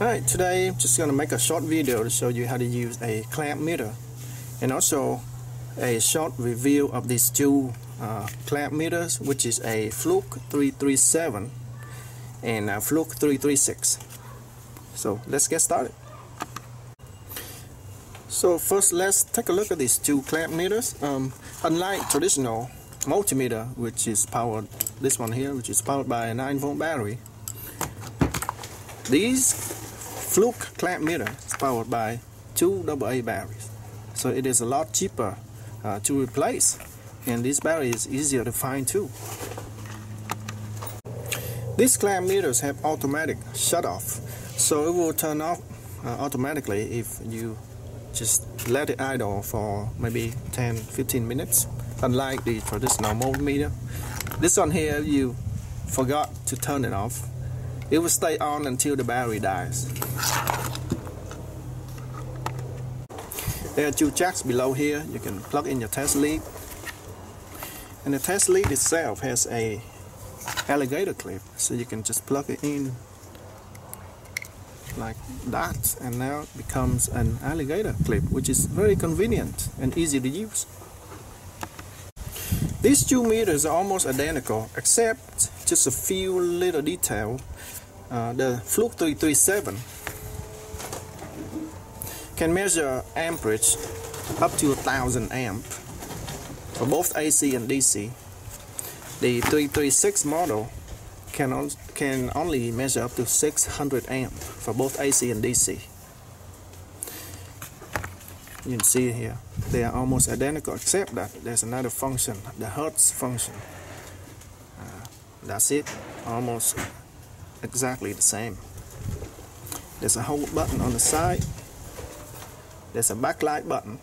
Alright, today I'm just going to make a short video to show you how to use a clamp meter and also a short review of these two uh, clamp meters which is a Fluke 337 and a Fluke 336 so let's get started. So first let's take a look at these two clamp meters. Um, unlike traditional multimeter which is powered this one here which is powered by a 9 volt battery these Fluke clamp meter is powered by two AA batteries. So it is a lot cheaper uh, to replace and this battery is easier to find too. These clamp meters have automatic shut off so it will turn off uh, automatically if you just let it idle for maybe 10-15 minutes unlike the traditional multimeter. This one here you forgot to turn it off it will stay on until the battery dies. There are two jacks below here. You can plug in your test lead. And the test lead itself has a alligator clip. So you can just plug it in like that and now it becomes an alligator clip which is very convenient and easy to use. These two meters are almost identical except just a few little detail uh, the Fluke 337 can measure amperage up to 1000 amp for both AC and DC. The 336 model can, on, can only measure up to 600 amp for both AC and DC. You can see here they are almost identical except that there's another function, the Hertz function. Uh, that's it, almost exactly the same. There's a hold button on the side. There's a backlight button.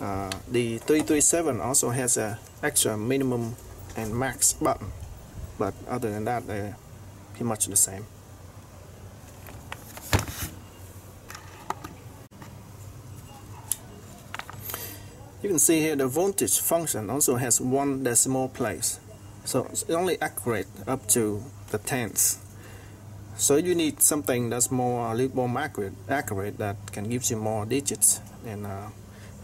Uh, the 337 also has a extra minimum and max button, but other than that, they're pretty much the same. You can see here the voltage function also has one decimal place. So it's only accurate up to the tenths. So you need something that's more a little more accurate, accurate that can give you more digits, and uh,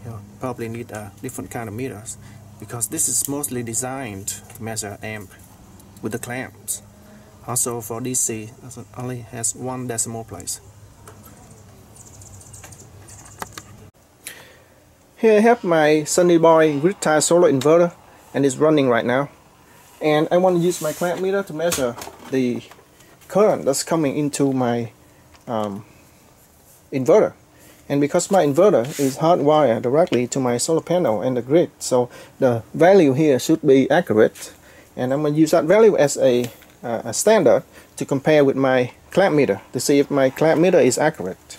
you probably need a different kind of meters because this is mostly designed to measure amp with the clamps. Also for DC, it only has one decimal place. Here I have my Sunny Boy grid solar inverter and it's running right now and I want to use my clamp meter to measure the current that's coming into my um, inverter and because my inverter is hardwired directly to my solar panel and the grid so the value here should be accurate and I'm going to use that value as a, uh, a standard to compare with my clamp meter to see if my clamp meter is accurate.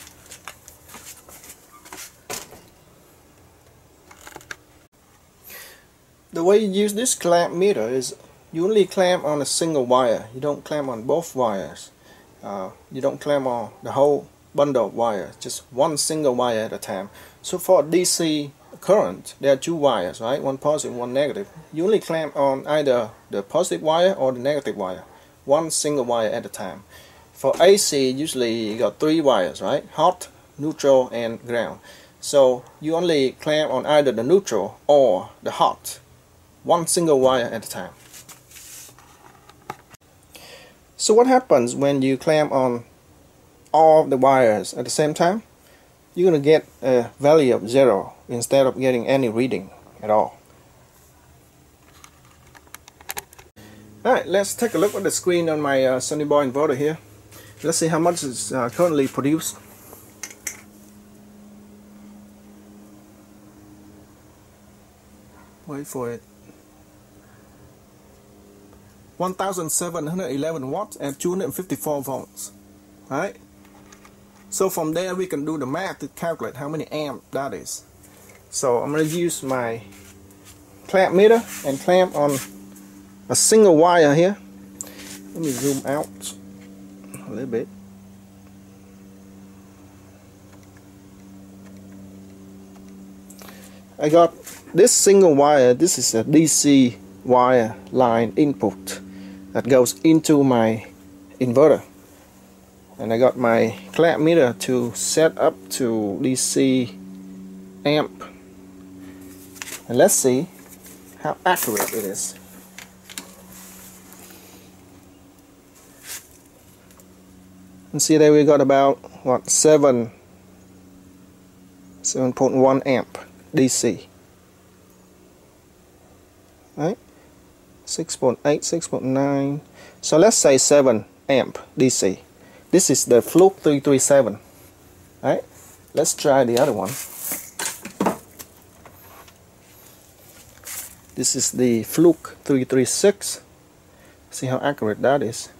The way you use this clamp meter is you only clamp on a single wire. You don't clamp on both wires. Uh, you don't clamp on the whole bundle of wires. Just one single wire at a time. So for DC current there are two wires right? One positive one negative. You only clamp on either the positive wire or the negative wire. One single wire at a time. For AC usually you got three wires right? Hot neutral and ground. So you only clamp on either the neutral or the hot. One single wire at a time so what happens when you clamp on all the wires at the same time? You're going to get a value of zero instead of getting any reading at all. Alright, let's take a look at the screen on my uh, Sunny Boy inverter here. Let's see how much is uh, currently produced. Wait for it. 1711 watts and 254 volts. Right? So from there we can do the math to calculate how many amp that is. So I'm going to use my clamp meter and clamp on a single wire here. Let me zoom out a little bit. I got this single wire. This is a DC wire line input that goes into my inverter. And I got my clamp meter to set up to DC amp. And let's see how accurate it is. And see there we got about what 7 7.1 amp DC right 6.8 6.9 so let's say 7 amp DC this is the Fluke 337 right let's try the other one. This is the Fluke 336 see how accurate that is.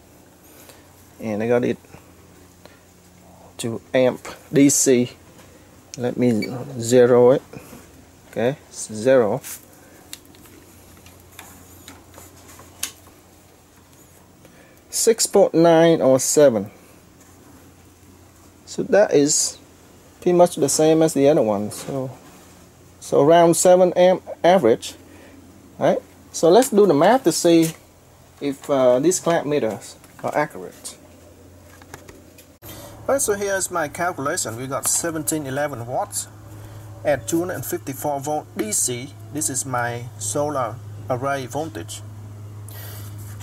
And I got it to amp DC let me zero it. Okay zero Six point nine or seven. So that is pretty much the same as the other one. So so around seven amp average. Right? So let's do the math to see if uh, these clamp meters are accurate. Alright, so here's my calculation. We got 1711 watts at 254 volt DC. This is my solar array voltage.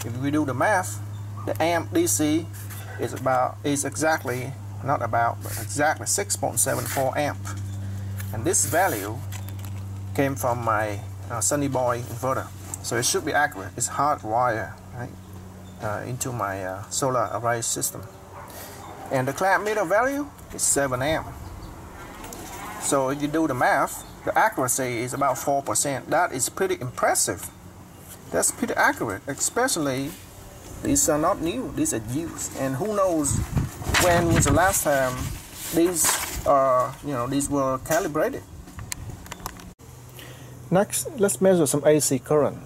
If we do the math, the amp DC is about is exactly not about but exactly 6.74 amp, and this value came from my uh, Sunny Boy inverter, so it should be accurate. It's hardwired right uh, into my uh, solar array system. And the clamp meter value is 7 amp. So if you do the math the accuracy is about 4% that is pretty impressive. That's pretty accurate especially these are not new these are used and who knows when was the last time these are you know these were calibrated. Next let's measure some AC current.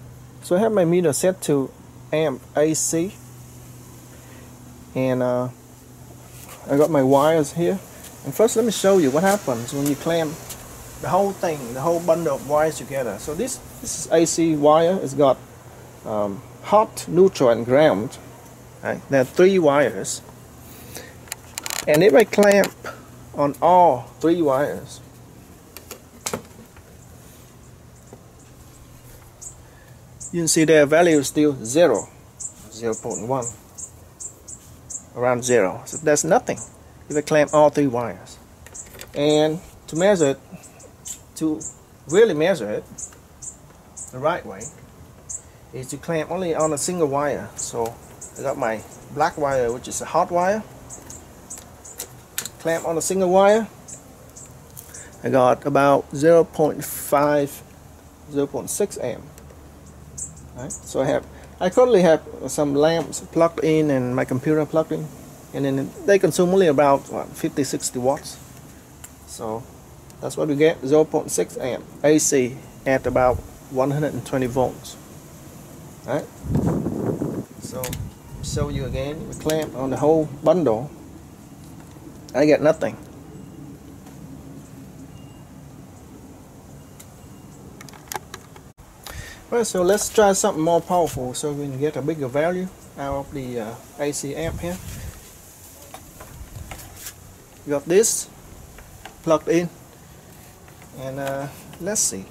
So I have my meter set to amp AC and uh, I got my wires here. And first let me show you what happens when you clamp the whole thing the whole bundle of wires together. So this this is AC wire. It's got um, hot neutral and ground right there are three wires and if I clamp on all three wires you can see their value is still 0 0.1 around zero. So that's nothing if I clamp all three wires. And to measure it, to really measure it the right way, is to clamp only on a single wire. So I got my black wire, which is a hot wire. Clamp on a single wire. I got about 0 0.5, 0 0.6 amp. Right? So I have I currently have some lamps plugged in and my computer plugged in and then they consume only about what 50 60 watts so that's what we get 0.6 amp AC at about 120 volts right so show you again we clamp on the whole bundle I get nothing Alright, so let's try something more powerful so we can get a bigger value out of the uh, AC amp here. You got this plugged in and uh, let's see.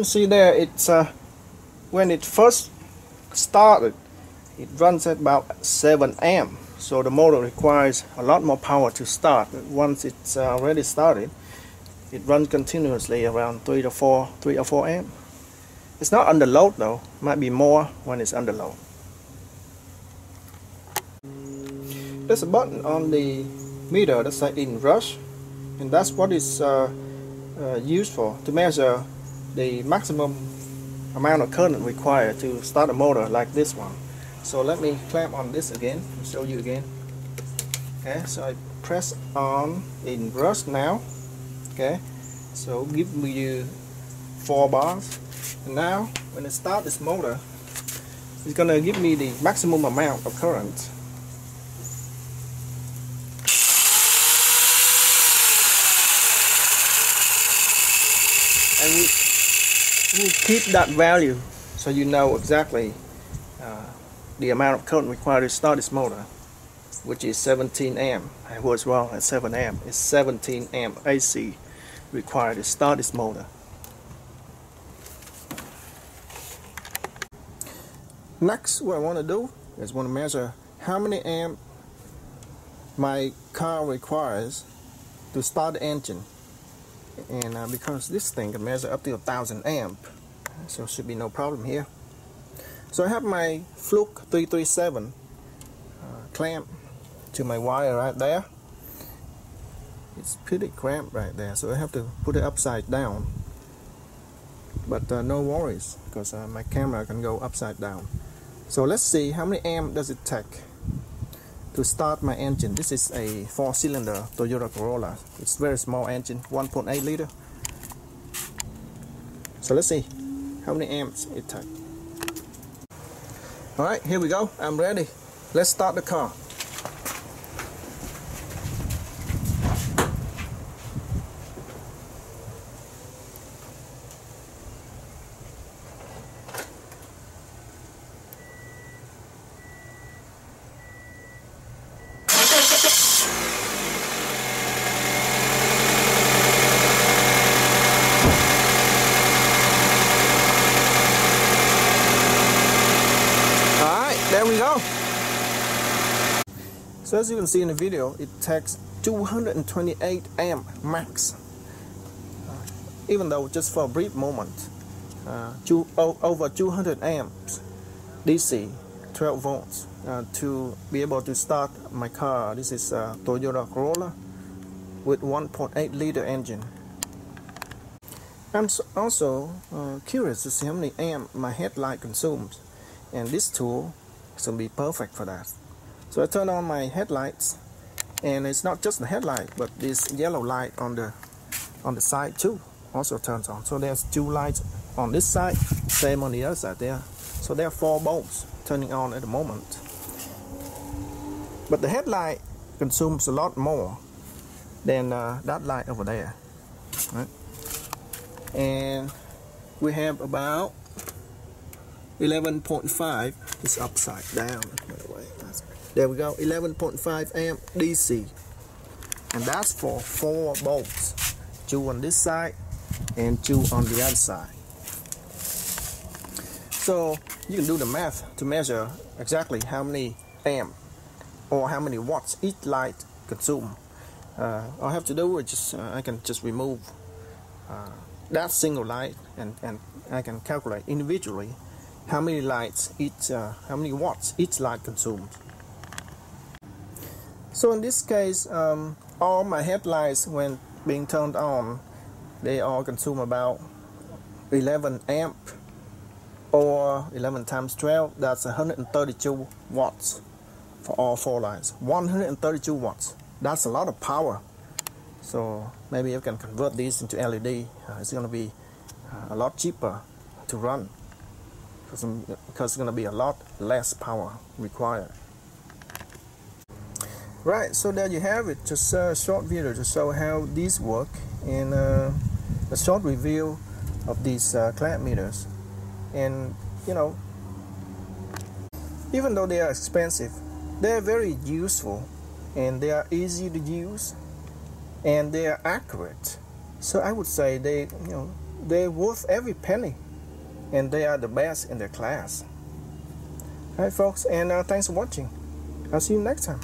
You see there it's uh, when it first started it runs at about 7 amp so the motor requires a lot more power to start. Once it's uh, already started it runs continuously around 3 to 4 3 or 4 amp it's not under load though. Might be more when it's under load. There's a button on the meter that says inrush and that's what it's uh, uh, used for to measure the maximum amount of current required to start a motor like this one. So let me clamp on this again and show you again. Okay so I press on inrush now. Okay so give me four bars. And now when I start this motor it's gonna give me the maximum amount of current. And we, keep that value so you know exactly uh, the amount of current required to start this motor which is 17 amp. I was wrong at 7 amp. It's 17 amp AC required to start this motor. Next what I want to do is want to measure how many amp my car requires to start the engine and uh, because this thing can measure up to a thousand amp so should be no problem here. So I have my Fluke 337 uh, clamp to my wire right there. It's pretty cramped right there so I have to put it upside down. But uh, no worries because uh, my camera can go upside down. So let's see how many amp does it take to start my engine. This is a four cylinder Toyota Corolla. It's very small engine, 1.8 liter. So let's see how many amps it takes. Alright, here we go. I'm ready. Let's start the car. there we go. So as you can see in the video, it takes 228 amp max. Uh, even though just for a brief moment, uh, two, oh, over 200 amps DC, 12 volts, uh, to be able to start my car. This is a Toyota Corolla with 1.8 liter engine. I'm also uh, curious to see how many amp my headlight consumes, and this tool it's gonna be perfect for that. So I turn on my headlights and it's not just the headlight but this yellow light on the on the side too also turns on. So there's two lights on this side, same on the other side there. So there are four bulbs turning on at the moment. But the headlight consumes a lot more than uh, that light over there. Right? And we have about 11.5 is upside down by the way there we go 11.5 amp DC and that's for four bolts. Two on this side and two on the other side. So you can do the math to measure exactly how many amp or how many watts each light consume. Uh, all I have to do is just uh, I can just remove uh, that single light and, and I can calculate individually how many lights each, uh, how many watts each light consumes. So in this case, um, all my headlights when being turned on, they all consume about 11 amp or 11 times 12, that's 132 watts for all four lights. 132 watts, that's a lot of power. So maybe you can convert these into LED, uh, it's going to be uh, a lot cheaper to run because it's going to be a lot less power required. Right, so there you have it, just a short video to show how these work and uh, a short review of these uh, clamp meters. And you know, even though they are expensive, they are very useful and they are easy to use and they are accurate. So I would say they, you know, they're worth every penny and they are the best in their class. Alright folks, and uh, thanks for watching. I'll see you next time.